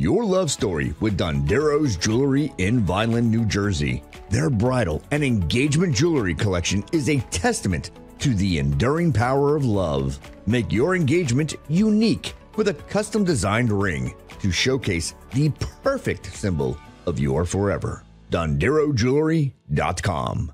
your love story with Dondero's Jewelry in Vineland, New Jersey. Their bridal and engagement jewelry collection is a testament to the enduring power of love. Make your engagement unique with a custom designed ring to showcase the perfect symbol of your forever. DonderoJewelry.com.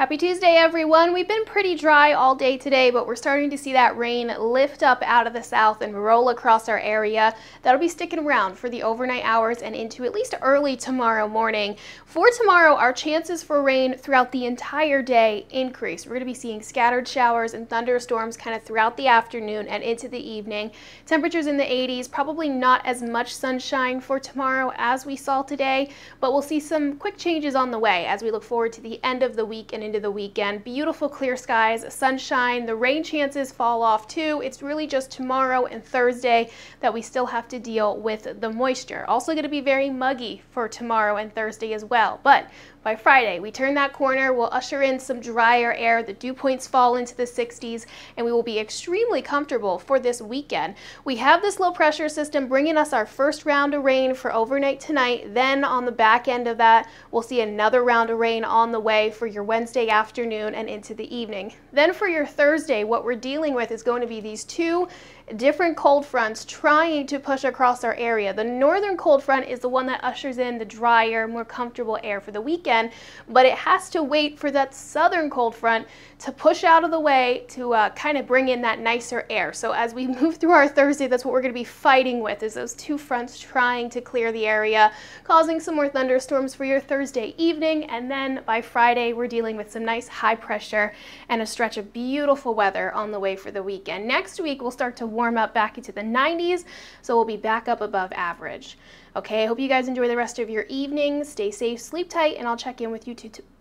Happy Tuesday, everyone. We've been pretty dry all day today, but we're starting to see that rain lift up out of the south and roll across our area. That'll be sticking around for the overnight hours and into at least early tomorrow morning. For tomorrow, our chances for rain throughout the entire day increase. We're going to be seeing scattered showers and thunderstorms kind of throughout the afternoon and into the evening. Temperatures in the 80s, probably not as much sunshine for tomorrow as we saw today, but we'll see some quick changes on the way as we look forward to the end of the week and into the weekend. Beautiful clear skies, sunshine, the rain chances fall off too. It's really just tomorrow and Thursday that we still have to deal with the moisture. Also going to be very muggy for tomorrow and Thursday as well. But by Friday, we turn that corner, we'll usher in some drier air, the dew points fall into the 60s, and we will be extremely comfortable for this weekend. We have this low pressure system bringing us our first round of rain for overnight tonight. Then on the back end of that, we'll see another round of rain on the way for your Wednesday afternoon and into the evening. Then for your Thursday, what we're dealing with is going to be these two different cold fronts trying to push across our area. The northern cold front is the one that ushers in the drier, more comfortable air for the weekend, but it has to wait for that southern cold front to push out of the way to uh, kind of bring in that nicer air. So as we move through our Thursday, that's what we're going to be fighting with is those two fronts trying to clear the area, causing some more thunderstorms for your Thursday evening. And then by Friday, we're dealing with some nice high pressure and a stretch of beautiful weather on the way for the weekend. Next week, we'll start to warm up back into the 90s, so we'll be back up above average. Okay, I hope you guys enjoy the rest of your evening. Stay safe, sleep tight, and I'll check in with you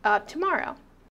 uh, tomorrow.